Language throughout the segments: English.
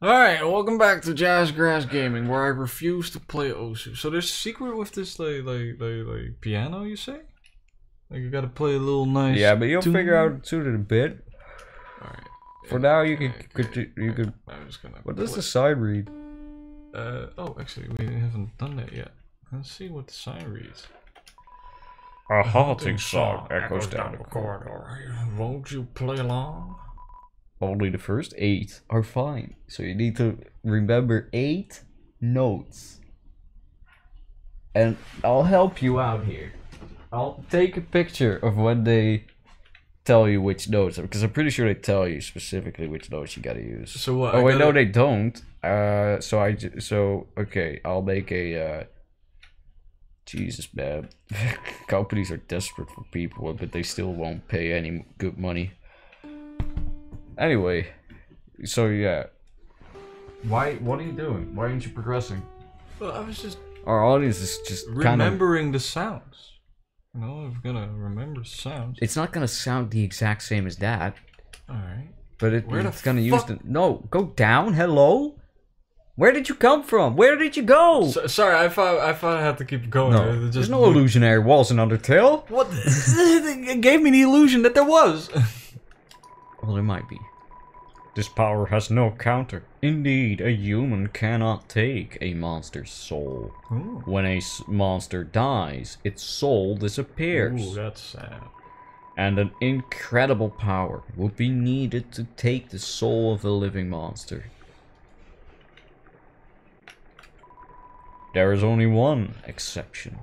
Alright, welcome back to Jazzgrass Gaming, where I refuse to play Osu. So there's a secret with this like like like, like piano, you say? Like you gotta play a little nice. Yeah, but you'll tune? figure out soon in a bit. Alright. For now, you can, Okay, could great, you great. could. I'm just gonna. What does the sign read? Uh oh, actually, we haven't done that yet. Let's see what the sign reads. A haunting song echoes down the corridor. Won't you play along? Only the first eight are fine. So you need to remember eight notes. And I'll help you out here. I'll take a picture of when they tell you which notes, because I'm pretty sure they tell you specifically which notes you gotta use. So what? Oh I wait, no, they don't. Uh, so I so okay, I'll make a. Uh, Jesus, man, companies are desperate for people, but they still won't pay any good money. Anyway, so yeah. Why? What are you doing? Why aren't you progressing? Well, I was just Our audience is just kind of. remembering the sounds. You know, I'm gonna remember sounds. It's not gonna sound the exact same as that, Alright. but it, Where the it's gonna use fuck- the. No, go down. Hello. Where did you come from? Where did you go? So, sorry, I thought I thought I had to keep going. No, just there's no illusionary walls in Undertale. What? it gave me the illusion that there was. Well, there might be. This power has no counter. Indeed, a human cannot take a monster's soul. Ooh, When a monster dies, its soul disappears. Ooh that's sad. And an incredible power would be needed to take the soul of a living monster. There is only one exception.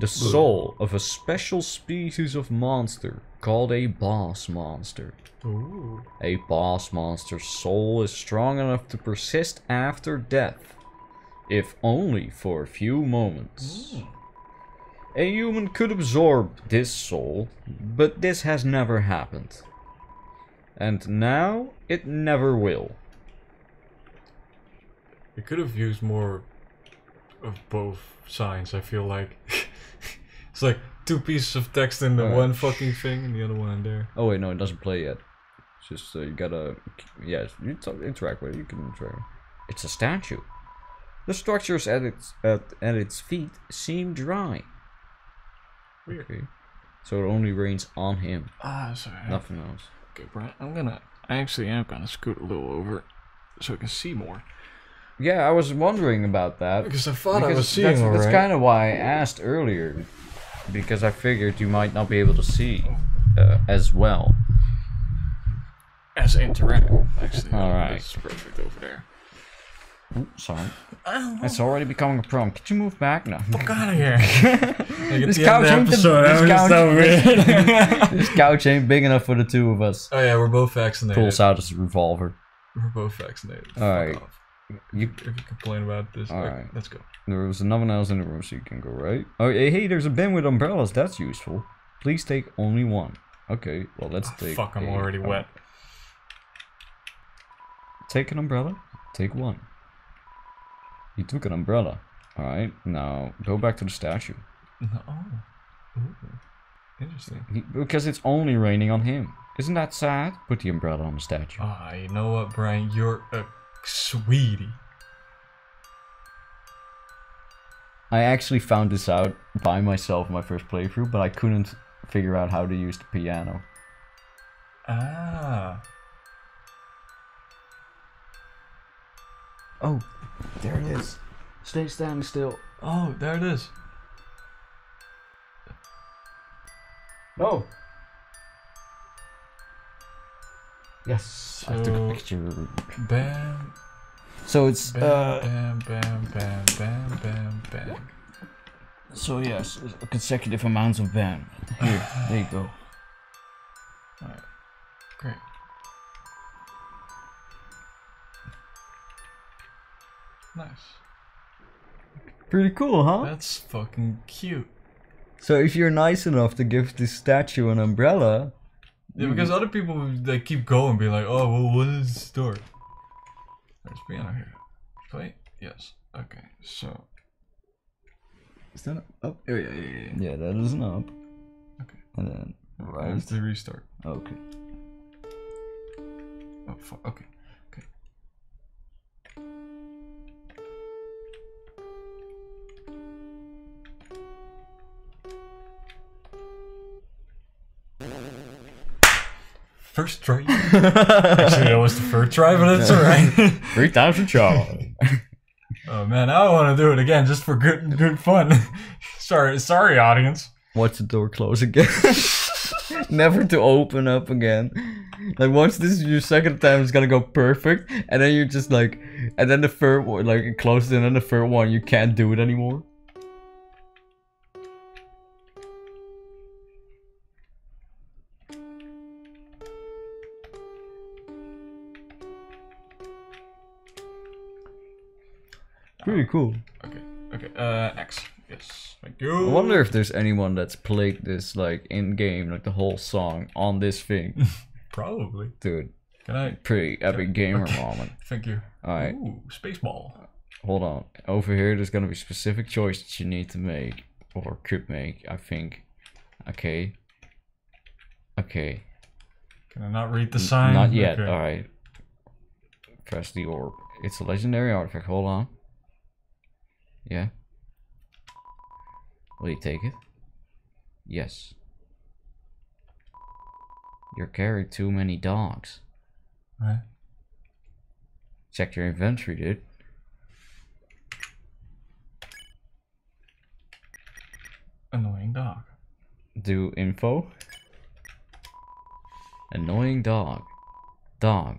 The soul of a special species of monster called a boss monster. Ooh. A boss monster's soul is strong enough to persist after death, if only for a few moments. A human could absorb this soul, but this has never happened. And now it never will. We could have used more of both signs. I feel like it's like two pieces of text in the Alright. one fucking thing and the other one in there. Oh wait, no, it doesn't play yet. It's just uh, you gotta, yeah, you t- interact with it. You can interact. It's a statue. The structures at its at, at its feet seem dry. Weird. Okay, so it only rains on him, Ah, sorry. nothing else. Okay, Brian. I'm gonna. I actually am gonna scoot a little over so I can see more. Yeah, I was wondering about that. Because I thought I was seeing that's, alright. that's kind of why I asked earlier, because I figured you might not be able to see uh, as well. as interactive. Actually, Alright. That's perfect over there. Ooh, sorry, it's already becoming a problem. Could you move back? No. Fuck out of here! like This couch ain't the- this couch- this couch ain't big enough for the two of us. Oh yeah, we're both vaccinated. Pulls out his revolver. We're both vaccinated. Fuck Alright. You, If you complain about this, Alright. let's go. there was no one else in the room, so you can go right. Oh, hey, there's a bin with umbrellas. That's useful. Please take only one. Okay, well let's Ah, take. fuck, I'm already um, wet. Take an umbrella. Take one. You took an umbrella. Alright, now go back to the statue. No. Oh. Ooh. Interesting. He, because it's only raining on him. Isn't that sad? Put the umbrella on the statue. Ah, you know what, Brian? You're a sweetie. I actually found this out by myself my first playthrough, but I couldn't figure out how to use the piano. Ah. Oh, there it is. Stay standing still. Oh, there it is. No. Yes, I took So- a picture. Bam, So it's bam, uh. bam, bam, bam, bam, bam, bam. So yes, consecutive amounts of bam. Here, there you go. Alright. Great. Nice. Pretty cool, huh? That's fucking cute. So if you're nice enough to give this statue an umbrella, Yeah, because hmm. other people they keep going, be like, oh, well, what is the story? There's piano here. Play? Yes. Okay, so. Is that up? Oh, yeah, yeah, yeah. yeah. yeah, that is an up. Okay. And then Right. right. It's the restart. Okay. Oh, fuck. Okay. First try. Actually, that was the first try, but it's alright. Three times a charm. oh man, I want to do it again just for good good fun. sorry, sorry, audience. Watch the door close again. Never to open up again. Like once this is your second time, it's gonna go perfect, and then you're just like, and then the third one, like it closes, and then the third one, you can't do it anymore. Pretty cool. Okay, okay. Uh, X. Yes, thank you. I wonder if there's anyone that's played this like in game, like the whole song on this thing. Probably. Dude, Can I? pretty epic gamer Okay. moment. Thank you. Alright, Ooh, space ball. hold on. Over here, there's gonna be specific choices you need to make, or could make, I think. Okay. Okay. Can I not read the sign? Not yet. Okay. Alright. Press the orb. It's a legendary artifact. Hold on. Yeah. Will you take it? Yes. You're carrying too many dogs. Right. Check your inventory, dude. Annoying dog. Do info. Annoying dog. Dog.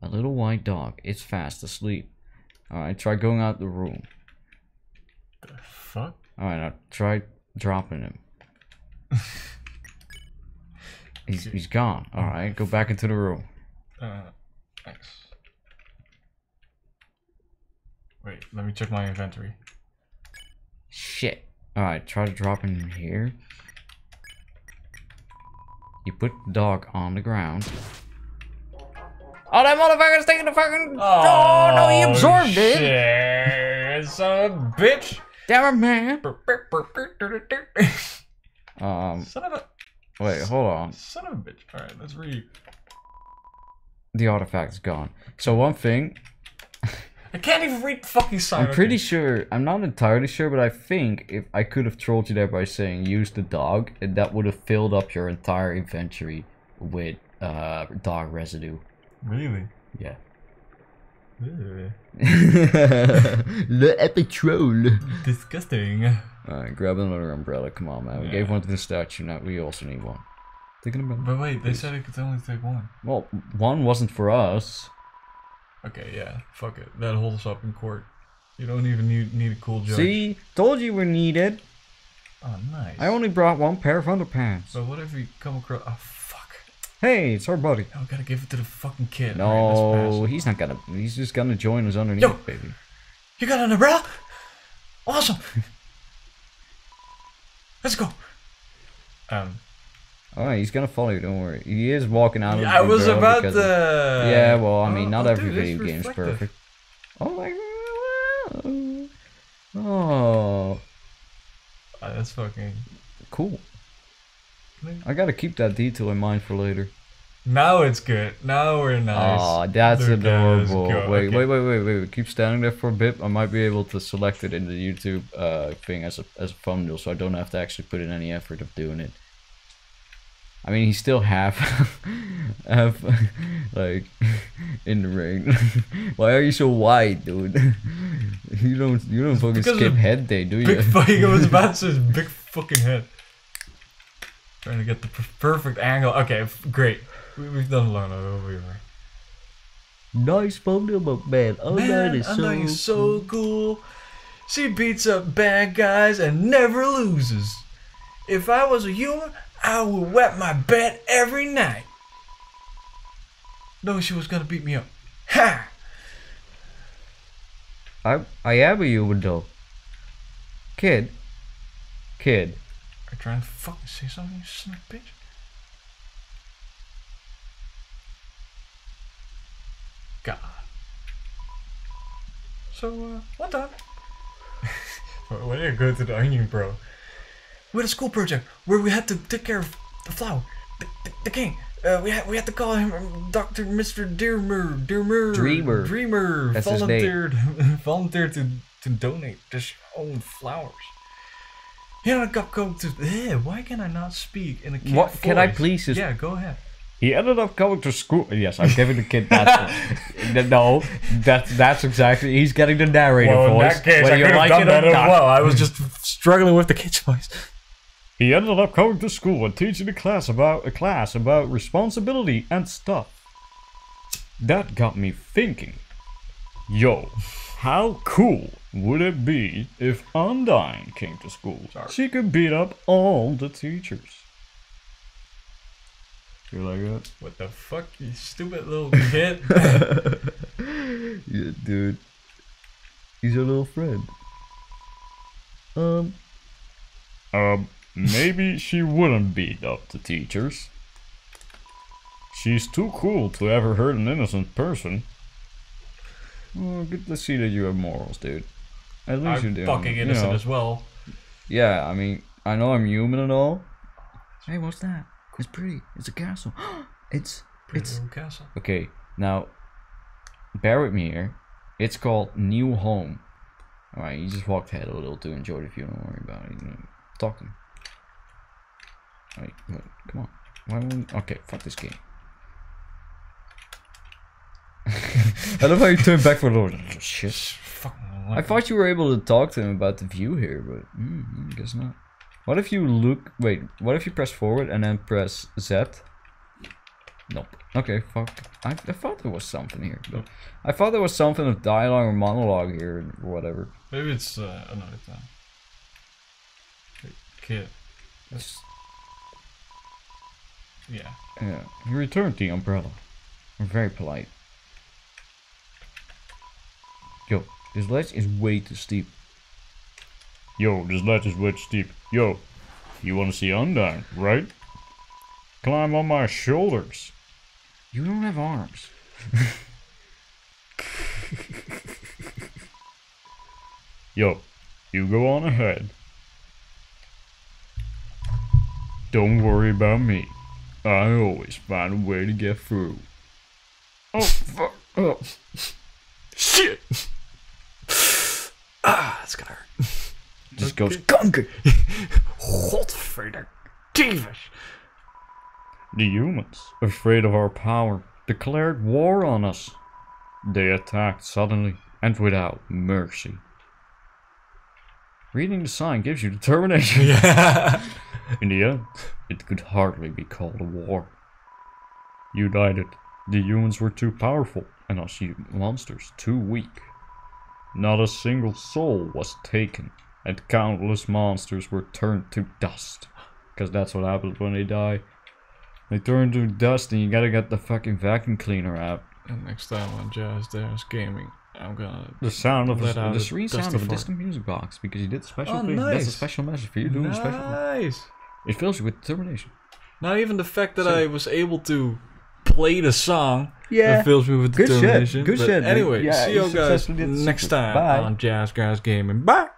A little white dog. It's fast asleep. Alright, try going out the room. The fuck? Alright, now try dropping him. he's, he's gone. Alright, go back into the room. Uh, thanks. Wait, let me check my inventory. Shit. Alright, try to drop him here. You put the dog on the ground. Oh, that motherfucker's taking the fucking. Oh, no, he absorbed it. Shit, son of a bitch. Damn it, man. Um, son of a wait, hold on. son of a bitch. All right, let's read. The artifact is gone. So one thing, I can't even read the fucking sign. I'm pretty sure. I'm not entirely sure, but I think if I could have trolled you there by saying use the dog, and that would have filled up your entire inventory with uh dog residue. Really? Yeah. Le epic troll. Disgusting. Alright, grab another umbrella. Come on, man. We gave one to the statue. Now we also need one. Thinking about. But wait, they said it could only take one. Well, one wasn't for us. Okay, yeah. Fuck it. That holds up in court. You don't even need need a cool judge. See, told you we're needed. Oh, nice. I only brought one pair of underpants. But what if we come across? Oh! Hey, it's our buddy. We gotta give it to the fucking kid. No, it. he's not gonna. He's just gonna join us underneath, Yo! baby. You got an umbrella? Awesome. Let's go. Um, Oh, he's gonna follow you. Don't worry. He is walking out of. I was about to. of- Yeah, well, I mean, Oh, not oh, every dude, video game's reflective. perfect. Oh my god. Oh, Ah, that's fucking. cool. I gotta keep that detail in mind for later. Now it's good. Now we're nice. Oh, that's us adorable. Wait, Okay. wait, wait, wait, wait. Keep standing there for a bit. I might be able to select it in the YouTube uh, thing as a as a thumbnail, so I don't have to actually put in any effort of doing it. I mean, he's still half, half, like, in the ring. Why are you so white, dude? you don't, you don't fucking skip head day, do you? Big fucking. I was about to say his big fucking head. Trying to get the perfect angle. Okay, great. We, we've done a lot of over here. nice thumbnail, but man, oh Man, I know you're so cool. She beats up bad guys and never loses. If I was a human, I would wet my bed every night. No, she was gonna beat me up. Ha! I, I am a human though. Kid, kid. Are you trying to fucking say something, you son of a bitch? God. So, uh, one time. when did I go to the onion, bro? We had a school project where we had to take care of the flower, the, the, the king. Uh, we had we had to call him um, Doctor Mister Dearmer, Dearmer, Dreemurr. Dreemurr. That's his name. volunteered, volunteered to to donate his own flowers. He had a cup coat to. Eh, why can I not speak in a kid What- can I please just- Yeah, go ahead. He ended up going to school. Yes, I'm giving the kid that. no, that's that's exactly. He's getting the narrator Well, in voice. that case, whether I you could have like done it or that as not. well. I was just struggling with the kid's voice. He ended up going to school and teaching a class about a class about responsibility and stuff. That got me thinking. Yo, how cool would it be if Undyne came to school? Sorry. She could beat up all the teachers. You like that? What the fuck, you stupid little kid? Yeah, dude. He's your little friend. Um. Um, maybe she wouldn't beat up the teachers. She's too cool to ever hurt an innocent person. Well, good to see that you have morals, dude. At least you're I'm doing fucking you innocent know. as well. Yeah, I mean, I know I'm human and all. Hey, what's that? It's pretty. It's a castle. it's Pretty it's castle. Okay, now bear with me here. It's called New Home. Alright, you just walked ahead a little to enjoy the view, don't worry about it. You know, talk to me. Alright, come on. Why won't okay, fuck this game. I love how you turn back for a little shit. Fucking I thought you were able to talk to him about the view here, but mm, I guess not. What if you look? Wait, what if you press forward and then press Z? Nope. Okay, fuck. I, I thought there was something here. But I thought there was something of dialogue or monologue here or whatever. Maybe it's uh, another time. Kid. That's... Yeah. Yeah. He returned the umbrella. We're very polite. Yo, this ledge is way too steep. Yo, this ledge is way too steep. Yo, you want to see Undyne, right? Climb on my shoulders. You don't have arms. Yo, you go on ahead. Don't worry about me. I always find a way to get through. Oh, fuck. Oh. Shit! That's gonna hurt. Just goes gunker. Godverder. Davis. The humans, afraid of our power, declared war on us. They attacked suddenly and without mercy. Reading the sign gives you determination. Yeah. In the end, it could hardly be called a war. United, the humans were too powerful and us monsters too weak. Not a single soul was taken, and countless monsters were turned to dust. Because that's what happens when they die. They turn to dust, and you gotta get the fucking vacuum cleaner out. and next time on Jazz Dares Gaming, I'm gonna. The sound of Let a, out the sound of a distant music box because you did special Oh, thing. That's a special message for you doing a special. Nice. It fills you with determination. Not even the fact that So- I was able to play a song Yeah. that fills me with Good shit. determination. Good but shit. Anyway, Yeah, see you you guys next time Bye. on Jazz Guys Gaming. Bye.